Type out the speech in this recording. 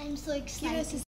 I'm so excited.